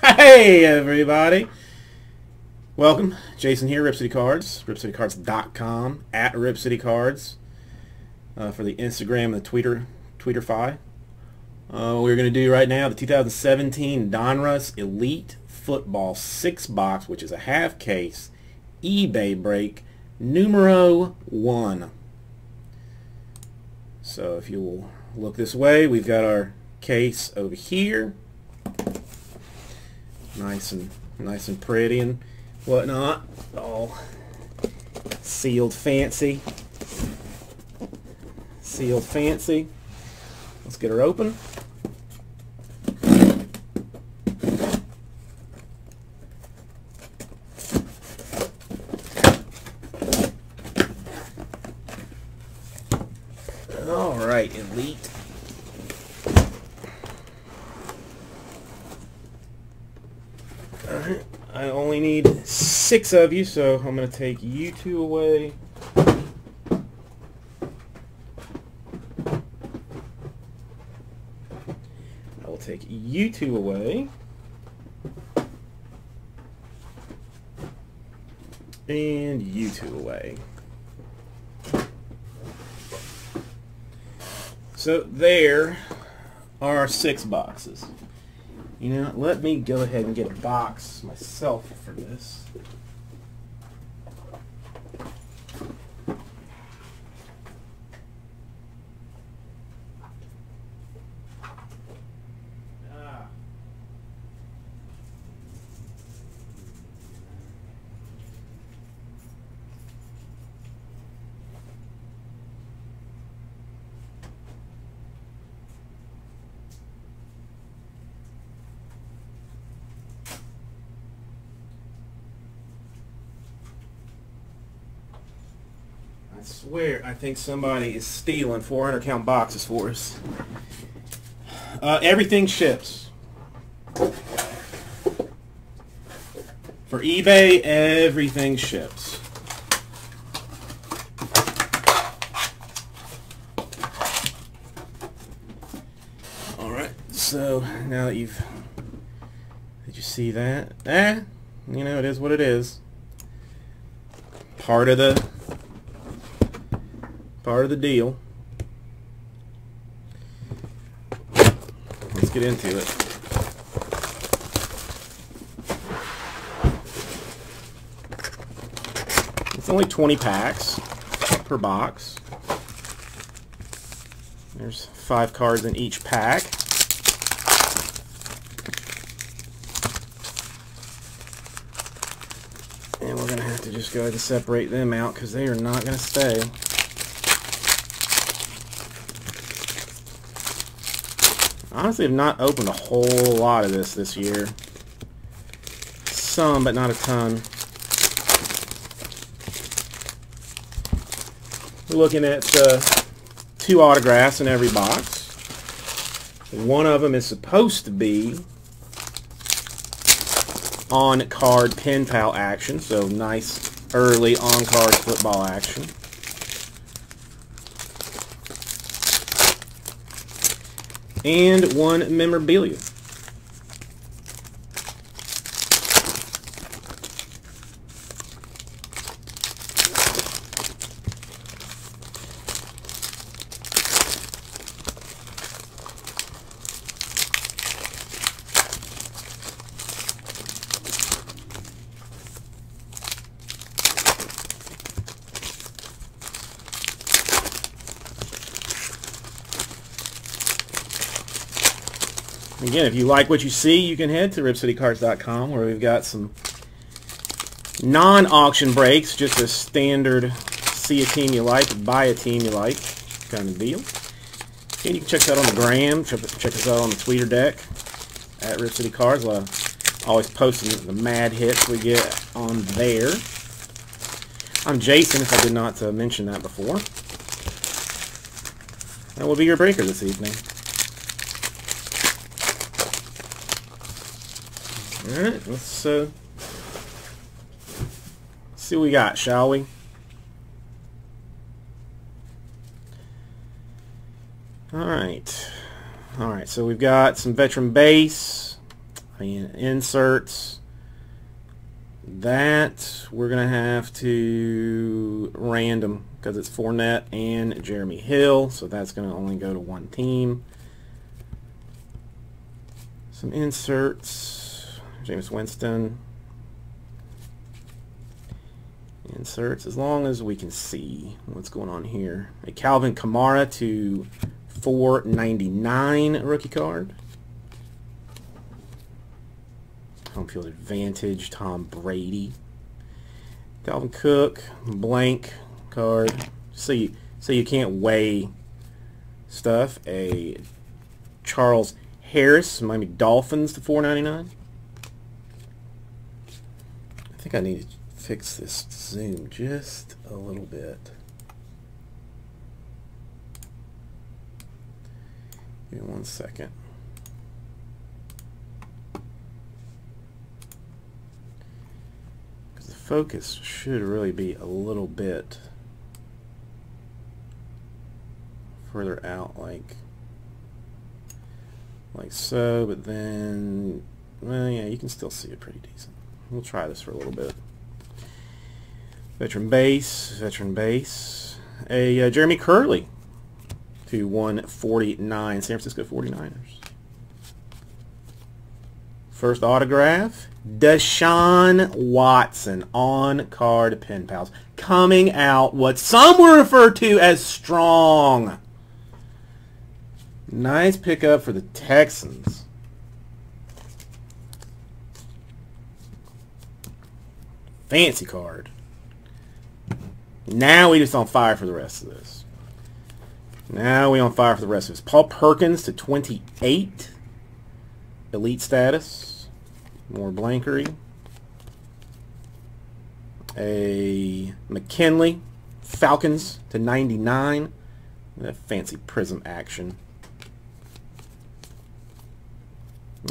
Hey everybody! Welcome, Jason here, Rip City Cards, ripcitycards.com, at Rip City Cards, uh, for the Instagram and the Twitter, Twitterfy. Uh, we're going to do right now the 2017 Donruss Elite Football 6 box, which is a half case, eBay break, numero 1. So if you will look this way, we've got our case over here nice and nice and pretty and whatnot. All sealed fancy. Sealed fancy. Let's get her open. All right, Elite Alright, I only need six of you, so I'm going to take you two away. I will take you two away. And you two away. So there are six boxes. You know, let me go ahead and get a box myself for this. Ah. I swear, I think somebody is stealing 400 count boxes for us. Uh, everything ships. For eBay, everything ships. Alright, so now that you've... Did you see that? Eh, you know, it is what it is. Part of the part of the deal. Let's get into it. It's only 20 packs per box. There's five cards in each pack. And we're going to have to just go ahead and separate them out because they are not going to stay. Honestly, I've not opened a whole lot of this this year. Some, but not a ton. We're looking at uh, two autographs in every box. One of them is supposed to be on-card pen pal action, so nice early on-card football action. And one memorabilia. Again, if you like what you see, you can head to ripcitycards.com where we've got some non-auction breaks, just a standard see a team you like, buy a team you like kind of deal. And you can check us out on the gram, check, us out on the Tweeter deck at Rip City Cards. We'll always posting the mad hits we get on there. I'm Jason, if I did not uh, mention that before. That will be your breaker this evening. Alright, let's uh, see what we got, shall we? Alright. Alright, so we've got some veteran base. And inserts. That we're going to have to random because it's Fournette and Jeremy Hill. So that's going to only go to one team. Some inserts. Jameis Winston. Inserts as long as we can see what's going on here. A Calvin Kamara to 499 rookie card. Home field advantage, Tom Brady. Dalvin Cook, blank card. So you, so you can't weigh stuff. A Charles Harris, Miami Dolphins to 499. I think I need to fix this zoom just a little bit. Give me one second. Because the focus should really be a little bit further out like like so, but then, well, yeah, you can still see it pretty decent. We'll try this for a little bit. Veteran base, veteran base. A uh, Jeremy Curley to 149, San Francisco 49ers. First autograph, Deshaun Watson on card pen pals. Coming out what some will refer to as strong. Nice pickup for the Texans. Fancy card. Now we just on fire for the rest of this. Now we on fire for the rest of this. Paul Perkins to 28. Elite status. More blankery. A McKinley. Falcons to 99. That fancy prism action.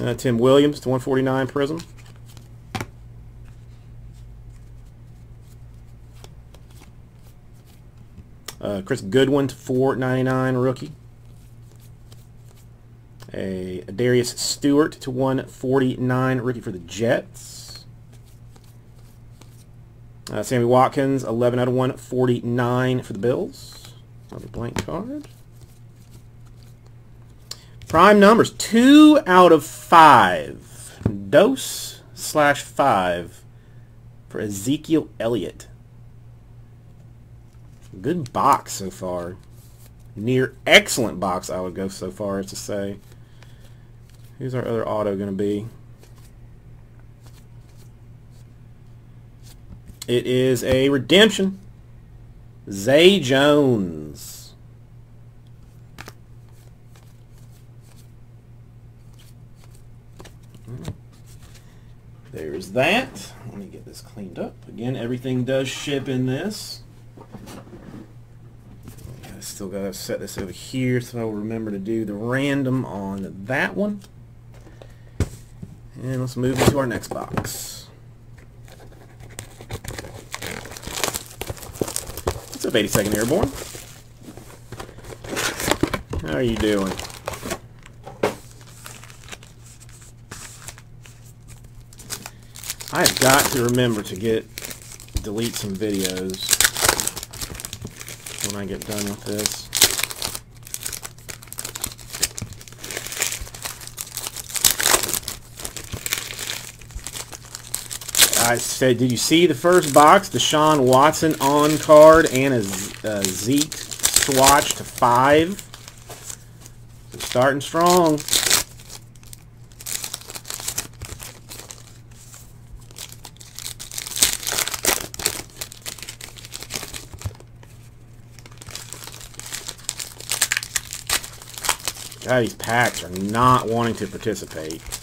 Uh, Tim Williams to 149 Prism. Uh, Chris Goodwin to 499 rookie. A, a Darius Stewart to 149 rookie for the Jets. Uh, Sammy Watkins 11 out of 149 for the Bills. Another blank card. Prime numbers, two out of five. Dose slash five for Ezekiel Elliott. Good box so far. Near excellent box, I would go so far as to say. Who's our other auto going to be? It is a redemption. Zay Jones. There's that. Let me get this cleaned up. Again, everything does ship in this. Still got to set this over here so I'll remember to do the random on that one. And let's move into our next box. What's up, 82nd Airborne? How are you doing? I've got to remember to get delete some videos when I get done with this. I said, did you see the first box? Deshaun Watson on card and a, a Zeke swatch to five. So starting strong. These packs are not wanting to participate.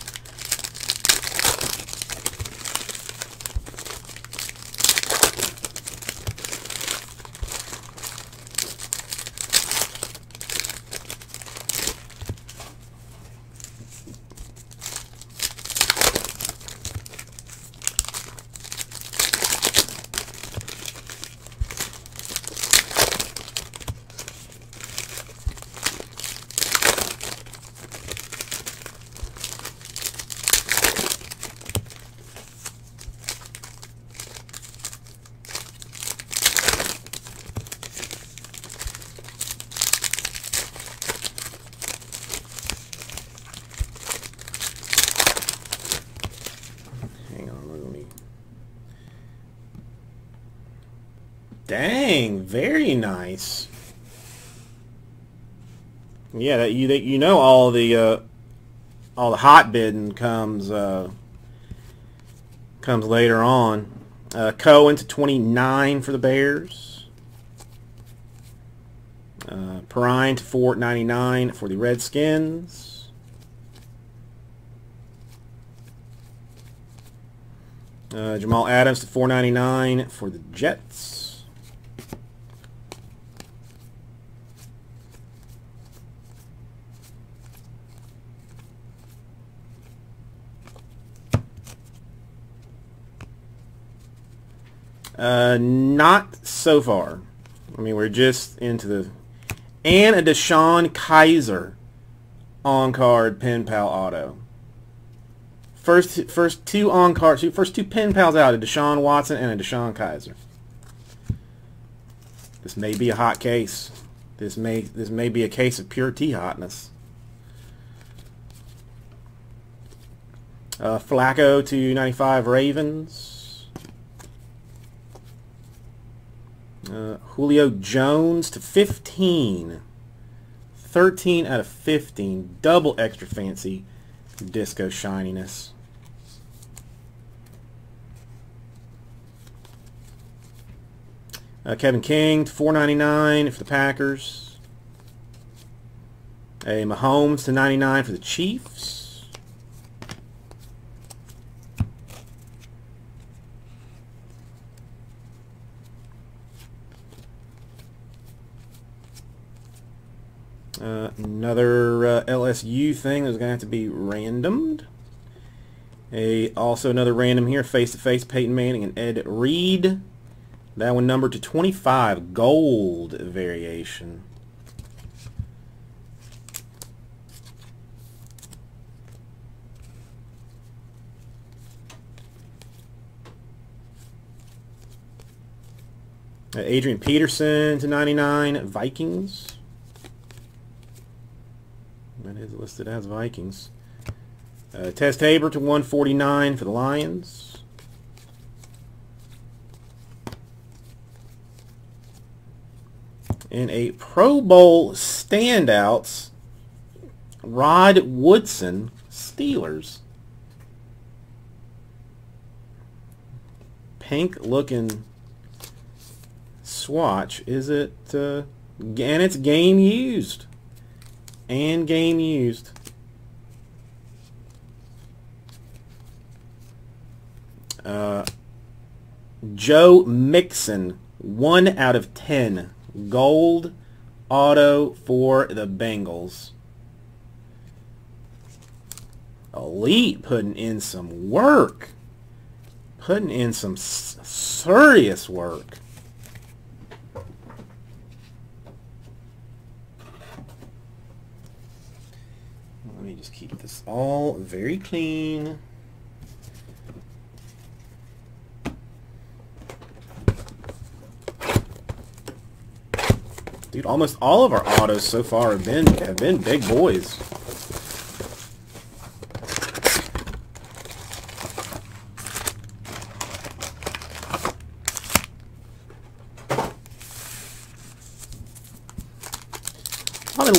Very nice. Yeah, that you that you know all the uh, all the hot bidding comes uh, comes later on. Uh, Cohen to 29 for the Bears. Uh, Perine to 4.99 for the Redskins. Uh, Jamal Adams to 4.99 for the Jets. Uh, not so far. I mean, we're just into the... And a DeShone Kizer on-card pen pal auto. First, first two on cards, first two pen pals out, a Deshaun Watson and a DeShone Kizer. This may be a hot case. This may this may be a case of pure tea hotness. Uh, Flacco to 95 Ravens. Uh, Julio Jones to 15. 13 out of 15. Double extra fancy disco shininess. Uh, Kevin King, four ninety nine for the Packers. A Mahomes to 99 for the Chiefs. Uh, another uh, LSU thing that's going to have to be randomed. A also another random here, face to face, Peyton Manning and Ed Reed. That one numbered to 25, gold variation. Uh, Adrian Peterson to 99, Vikings. That is listed as Vikings. Uh, Teez Tabor to 149 for the Lions. in a Pro Bowl standouts, Rod Woodson, Steelers. Pink looking swatch. Is it, uh, and it's game used. And game used. Uh, Joe Mixon, 1 out of 10 gold auto for the Bengals. Elite putting in some work. Putting in some serious work. Let just keep this all very clean. Dude, almost all of our autos so far have been have been big boys.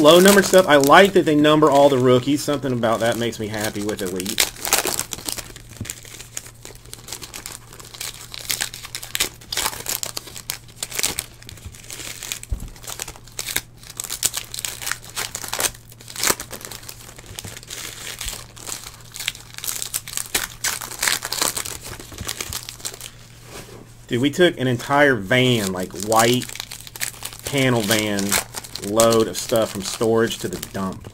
Low number stuff. I like that they number all the rookies. Something about that makes me happy with Elite. Dude, we took an entire van, like white panel van load of stuff from storage to the dump.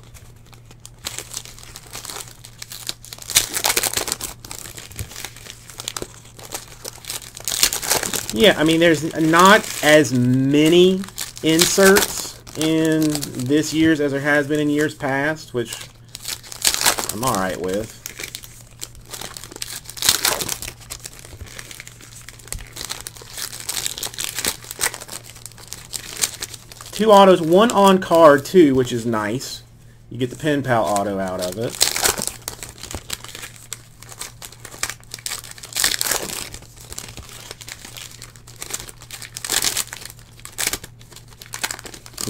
Yeah, I mean, there's not as many inserts in this year's as there has been in years past, which I'm alright with. Two autos, one on card too, which is nice. You get the pen pal auto out of it.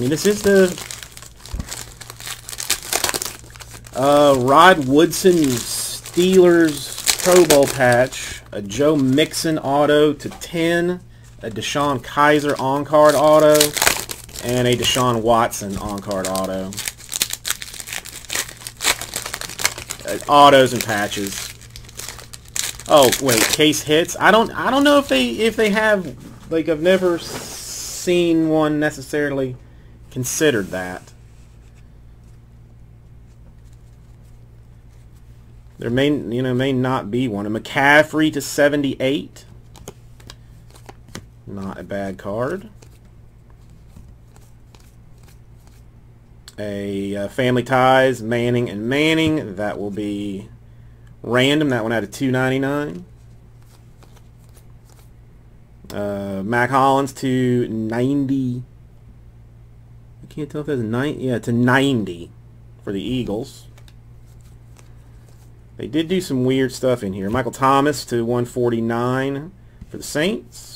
mean, this is the uh, Rod Woodson Steelers Pro Bowl patch, a Joe Mixon auto to 10, a DeShone Kizer on-card auto, and a Deshaun Watson on-card auto. Uh, autos and patches. Oh wait, case hits. I don't. I don't know if they if they have like I've never seen one necessarily considered that. There may you know may not be one. A McCaffrey to 78. Not a bad card. A uh, Family Ties, Manning and Manning. That will be random. That one out of 299. Uh, Mack Hollins to 90. I can't tell if that's 90. Yeah, to 90 for the Eagles. They did do some weird stuff in here. Michael Thomas to 149 for the Saints.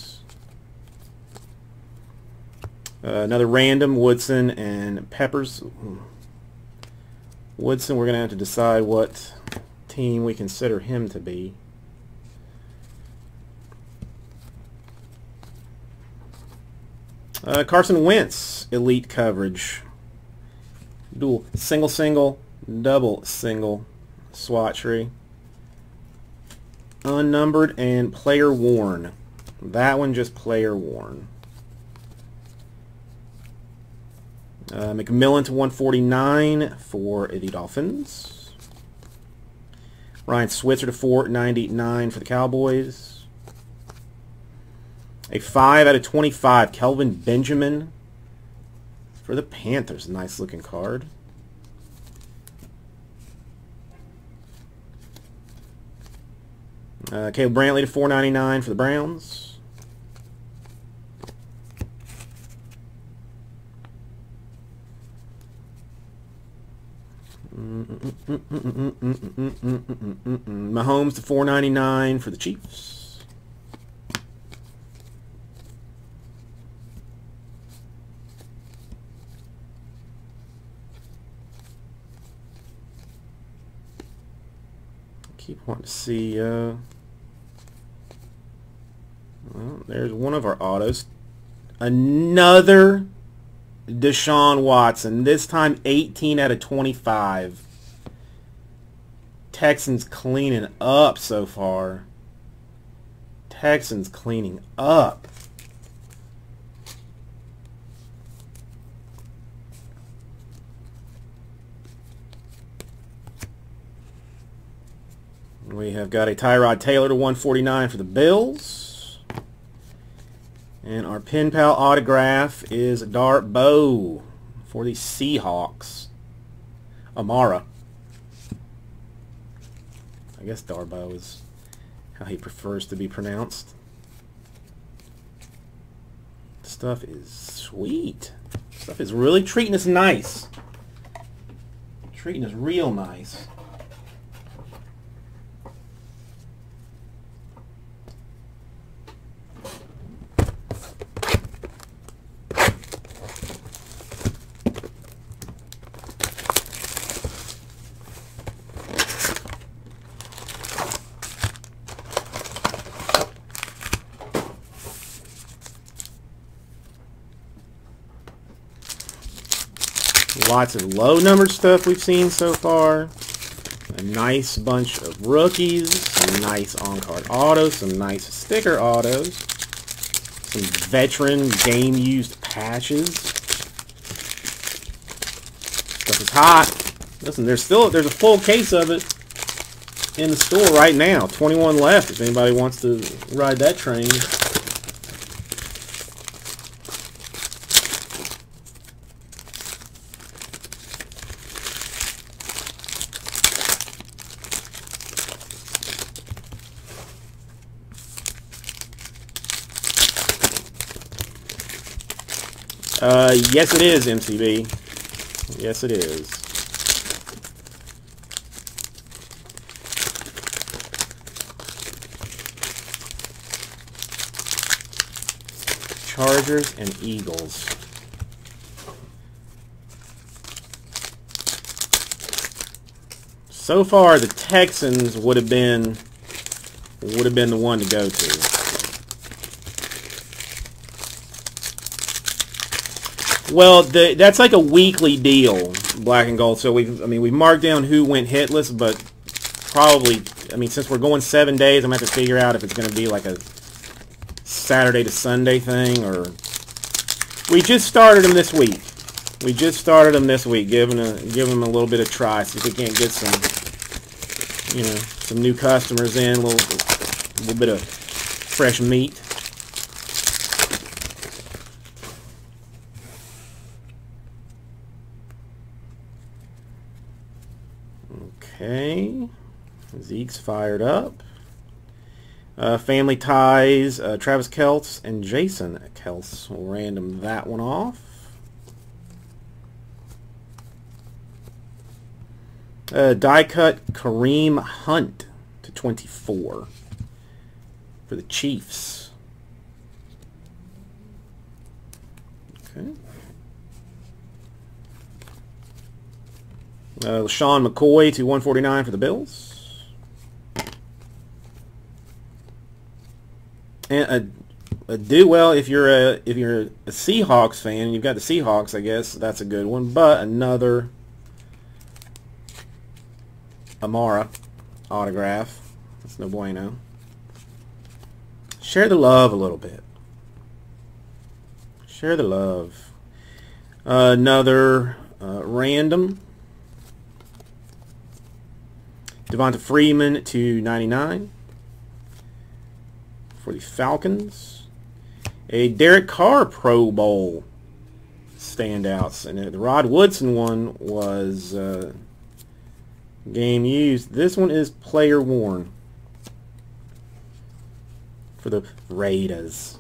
Uh, another random, Woodson and Peppers. Woodson, we're going to have to decide what team we consider him to be. Uh, Carson Wentz, elite coverage. Dual single, single, double, single swatchery. Unnumbered and player worn. That one just player worn. Uh, McMillan to 149 for the Dolphins. Ryan Switzer to 499 for the Cowboys. A 5 out of 25, Kelvin Benjamin for the Panthers. Nice looking card. Uh, Caleb Brantley to 499 for the Browns. Mahomes to 499 for the Chiefs. keep wanting to see uh, well, there's one of our autos another Deshaun Watson this time 18 out of 25 Texans cleaning up so far. Texans cleaning up. We have got a Tyrod Taylor to 149 for the Bills. And our pen pal autograph is Darboh for the Seahawks. Amara. I guess Darboh is how he prefers to be pronounced. Stuff is sweet. Stuff is really treating us nice. Treating us real nice. Lots of low numbered stuff we've seen so far. A nice bunch of rookies, some nice on-card autos, some nice sticker autos, some veteran game-used patches. Stuff is hot. Listen, there's still there's a full case of it in the store right now. 21 left if anybody wants to ride that train. Yes, it is, MCB. Yes, it is. Chargers and Eagles. So far, the Texans would have been would have been the one to go to. Well, the, that's like a weekly deal, black and gold. So we've, I mean, we marked down who went hitless, but probably, I mean, since we're going seven days, I'm gonna have to figure out if it's gonna be like a Saturday to Sunday thing, or we just started them this week. We just started them this week, giving a giving them a little bit of try, see if we can't get some, you know, some new customers in, a little, a little bit of fresh meat. Okay. Zeke's fired up. Uh, family ties, uh, Travis Kelce and Jason Kelce. We'll random that one off. Uh, die cut Kareem Hunt to 24 for the Chiefs. Okay. Uh, LeSean McCoy to 149 for the Bills. And a, a do well if you're a if you're a Seahawks fan, and you've got the Seahawks, I guess that's a good one. But another Amara autograph. That's no bueno. Share the love a little bit. Share the love. Uh, another uh, random Devonta Freeman to 99 for the Falcons. A Derek Carr Pro Bowl standouts. And the Rod Woodson one was uh, game used. This one is player worn for the Raiders.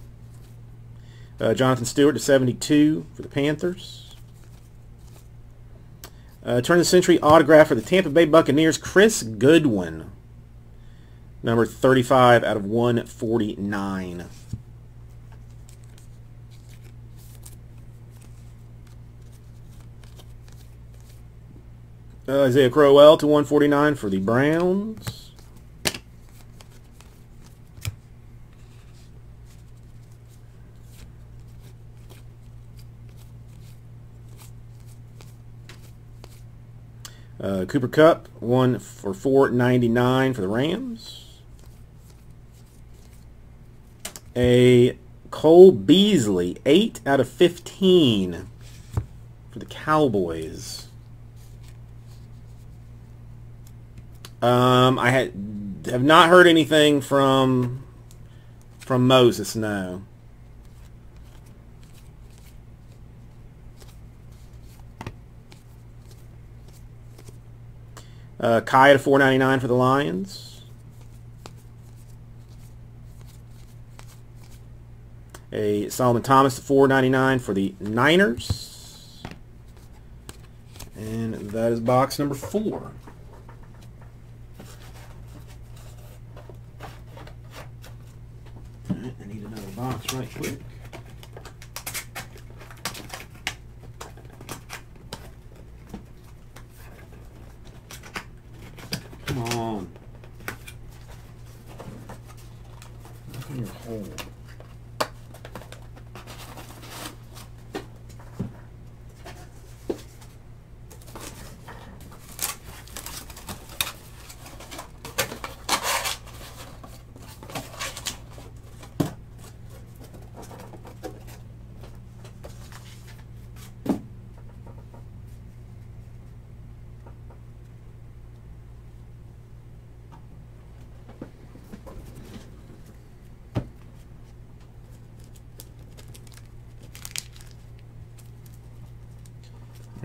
Uh, Jonathan Stewart to 72 for the Panthers. Uh, turn the century autograph for the Tampa Bay Buccaneers, Chris Goodwin. Number 35 out of 149. Uh, Isaiah Crowell to 149 for the Browns. Uh, Cooper Kupp, one for four ninety nine for the Rams. A Cole Beasley, 8 out of 15 for the Cowboys. Um, I had have not heard anything from from Moses, no. Uh, Kai at 4.99 for the Lions. A Solomon Thomas at 4.99 for the Niners. And that is box number four. I need another box right quick. Come on. Look in your hole.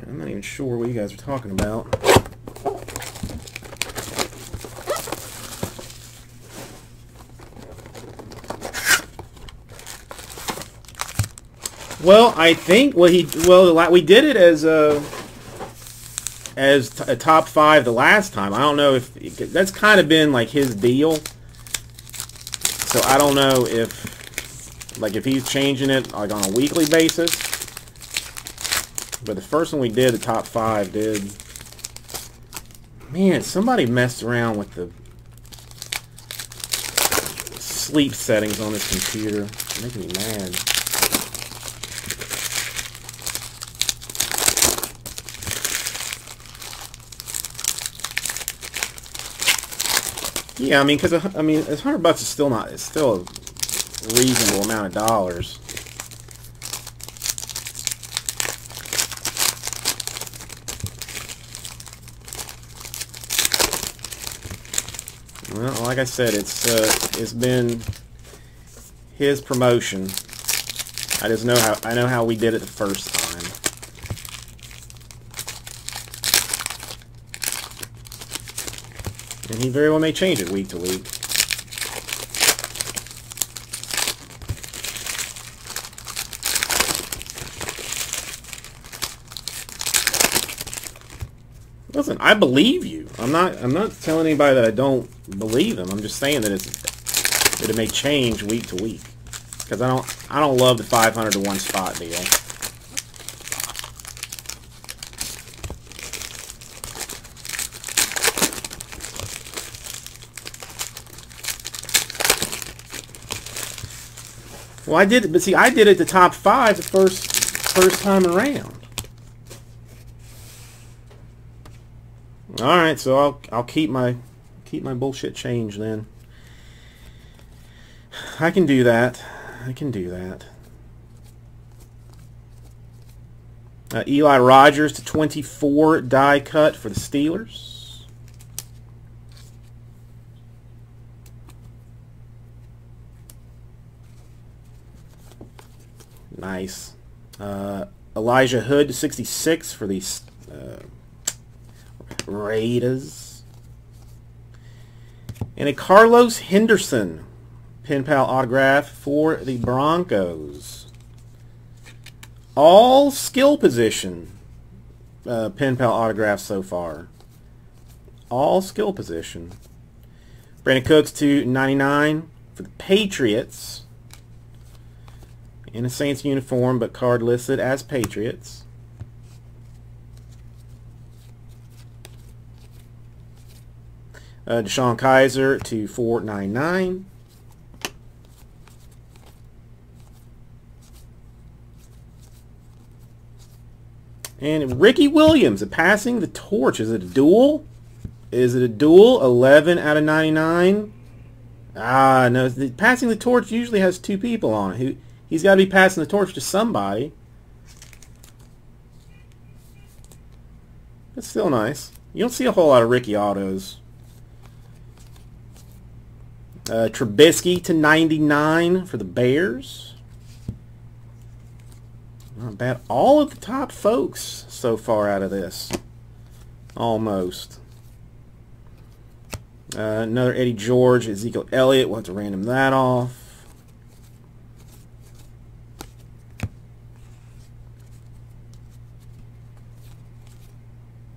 I'm not even sure what you guys are talking about. Well, I think what he well we did it as a as a top five the last time. I don't know if that's kind of been like his deal. So I don't know if like if he's changing it like on a weekly basis. But the first one we did, the top five, did Man, somebody messed around with the sleep settings on this computer. It's making me mad. Yeah, I mean, because I mean, it's hundred bucks is still not. It's still a reasonable amount of dollars. Well, like I said, it's uh, it's been his promotion. I just know how I know how we did it the first time. And he very well may change it week to week. Listen, I believe you. I'm not. I'm not telling anybody that I don't believe them. I'm just saying that it's that it may change week to week because I don't. I don't love the 500 to one spot deal. Well, I did, it, but see, I did it the top five the first first time around. All right, so I'll I'll keep my keep my bullshit change then. I can do that. I can do that. Uh, Eli Rogers to 24 die cut for the Steelers. Nice. Uh, Elijah Hood, to 66 for the uh, Raiders. And a Carlos Henderson pen pal autograph for the Broncos. All skill position uh, pen pal autographs so far. All skill position. Brandin Cooks to 99 for the Patriots in a Saints uniform, but card listed as Patriots. Uh, DeShone Kizer to 499. And Ricky Williams, passing the torch. Is it a duel? Is it a duel? 11 out of 99. Ah, no. The, passing the torch usually has two people on it. He's got to be passing the torch to somebody. It's still nice. You don't see a whole lot of Ricky autos. Uh, Trubisky to 99 for the Bears. Not bad. All of the top folks so far out of this. Almost. Uh, another Eddie George, Ezekiel Elliott. We'll have to random that off.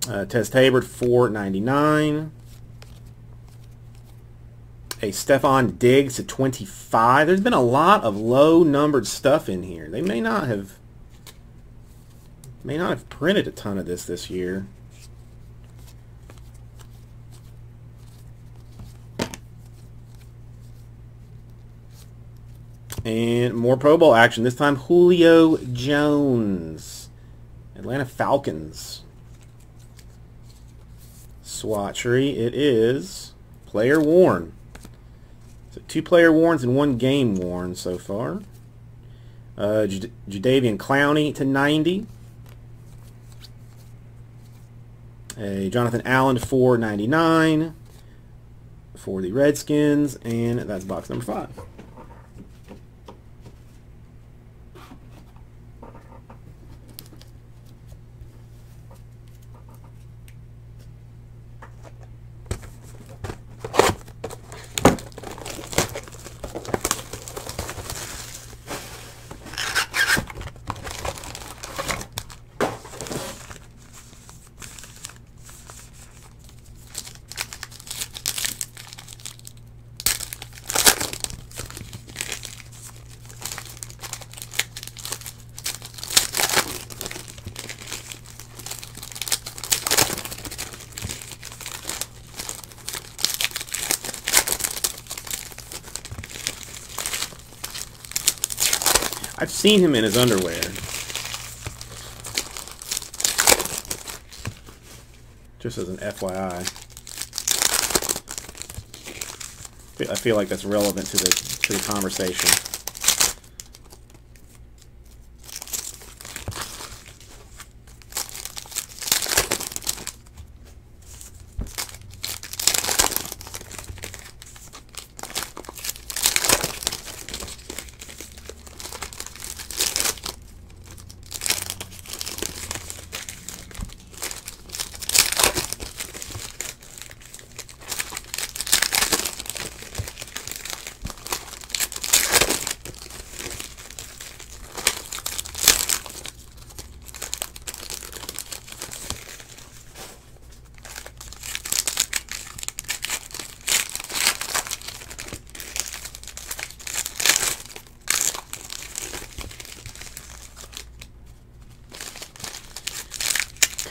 Uh, Teez Tabor, 499. A Stefon Diggs to 25. There's been a lot of low-numbered stuff in here. They may not have may not have printed a ton of this this year. And more Pro Bowl action. This time Julio Jones. Atlanta Falcons swatchery. It is player worn. So two player warns and one game worn so far. Uh, Jadeveon Clowney to 90. A Jonathan Allen to 499 for the Redskins, and that's box number five. I've seen him in his underwear. Just as an FYI. I feel like that's relevant to the to the conversation.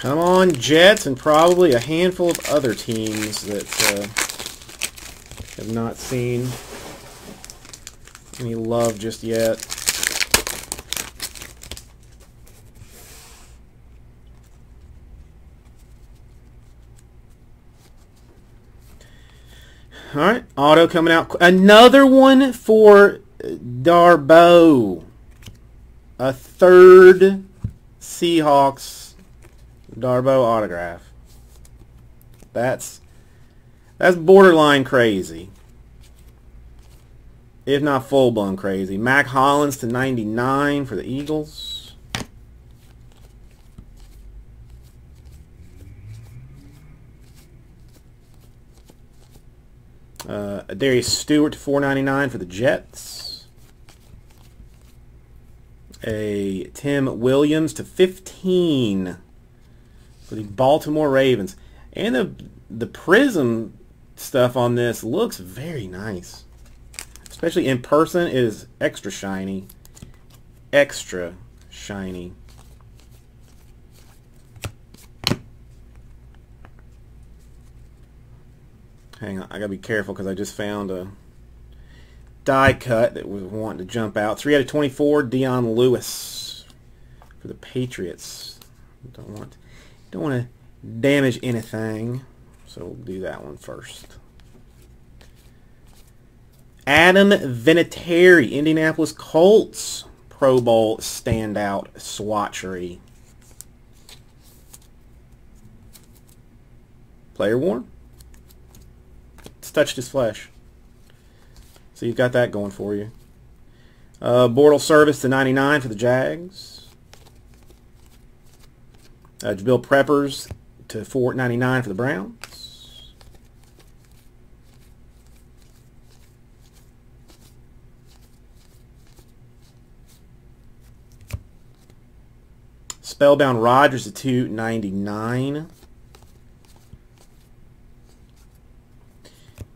Come on, Jets, and probably a handful of other teams that uh, have not seen any love just yet. All right, auto coming out. Another one for Darboh. A third Seahawks Darboh autograph. That's that's borderline crazy. If not full-blown crazy. Mack Hollins to 99 for the Eagles. Uh, Darius Stewart to 499 for the Jets. A Tim Williams to 15 for the Baltimore Ravens. And the the prism stuff on this looks very nice. Especially in person, it is extra shiny. Extra shiny. Hang on, I gotta be careful because I just found a die cut that was wanting to jump out. 3 out of 24, Dion Lewis for the Patriots. Don't want don't want to damage anything, so we'll do that one first. Adam Vinatieri, Indianapolis Colts, Pro Bowl standout swatchery. Player worn. It's touched his flesh. So you've got that going for you. Uh, Bortle Service to 99 for the Jags. Uh, Jabril Peppers to 4.99 for the Browns. Spellbound Rodgers to 2.99.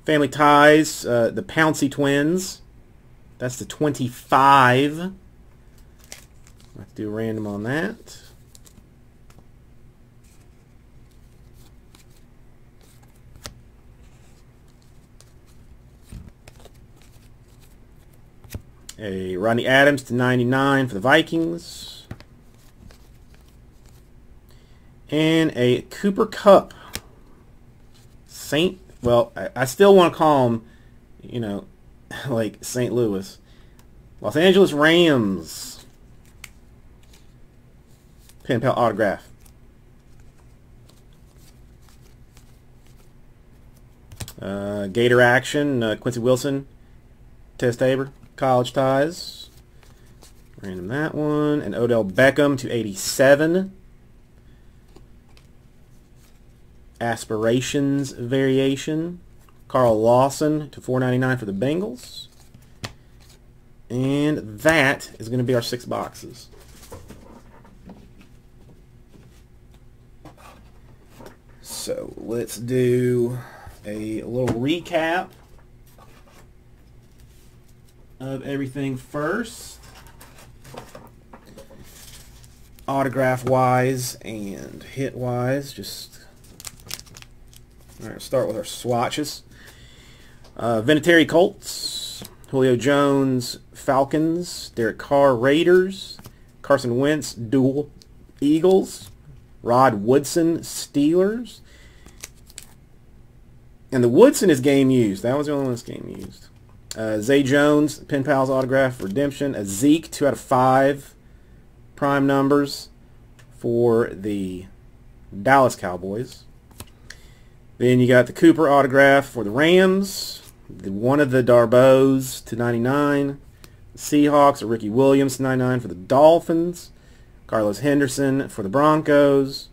Family Ties, uh, the Pouncey Twins. That's the 25. Let's do random on that. A Rodney Adams to 99 for the Vikings. And a Cooper Kupp. Saint, well, I, I still want to call him, you know, like St. Louis. Los Angeles Rams. Pen pal autograph. Uh, Gator action, uh, Quincy Wilson, Teez Tabor. College Ties. Random that one. And Odell Beckham to 87. Aspirations variation. Carl Lawson to 4.99 for the Bengals. And that is going to be our six boxes. So let's do a little recap of everything first. Autograph wise and hit wise, just all right. Start with our swatches. Uh, Vinatieri Colts, Julio Jones, Falcons. Derek Carr, Raiders. Carson Wentz, dual Eagles. Rod Woodson, Steelers. And the Woodson is game used. That was the only one that's game used. Uh, Zay Jones, Pen Pals autograph, Redemption. A Zeke, 2 out of 5 prime numbers for the Dallas Cowboys. Then you got the Cooper autograph for the Rams. The, one of the Darbohs to 99. The Seahawks, Ricky Williams to 99 for the Dolphins. Carlos Henderson for the Broncos.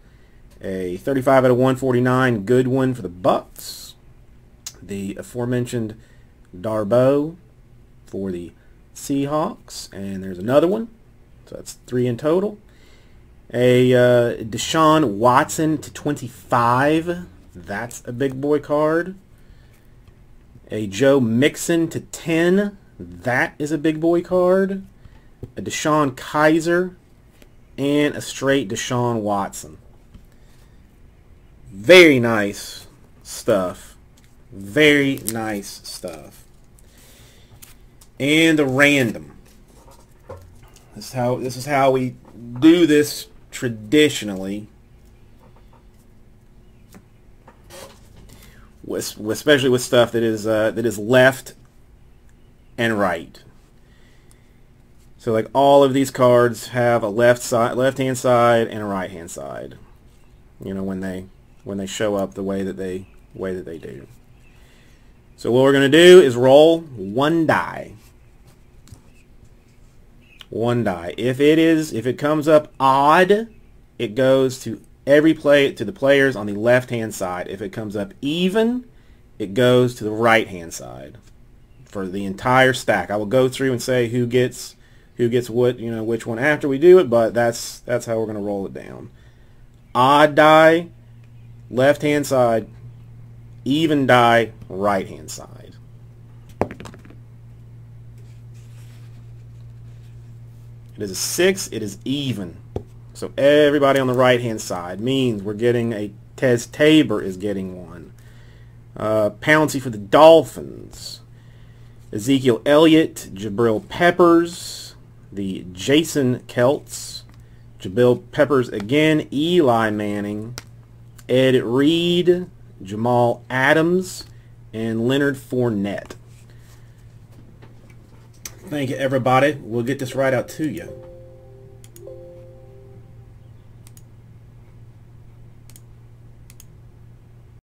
A 35 out of 149 Godwin for the Bucs the aforementioned Darboh for the Seahawks. And there's another one. So that's three in total. A uh, Deshaun Watson to 25. That's a big boy card. A Joe Mixon to 10. That is a big boy card. A DeShone Kizer. And a straight Deshaun Watson. Very nice stuff. Very nice stuff. And the random. This is how this is how we do this traditionally. With, especially with stuff that is uh, that is left and right. So like all of these cards have a left side, left hand side, and a right hand side. You know when they when they show up the way that they way that they do. So what we're going to do is roll one die. One die. If it is, if it comes up odd, it goes to every play to the players on the left-hand side. If it comes up even, it goes to the right-hand side for the entire stack. I will go through and say who gets who gets what, you know, which one after we do it, but that's that's how we're going to roll it down. Odd die, left-hand side, even die right hand side. It is a 6. It is even. So everybody on the right hand side means we're getting a Teez Tabor is getting one. Uh, for the Dolphins. Ezekiel Elliott, Jabril Peppers, the Jason Kelce, Jabril Peppers again, Eli Manning, Ed Reed, Jamal Adams, and Leonard Fournette. Thank you, everybody. We'll get this right out to you.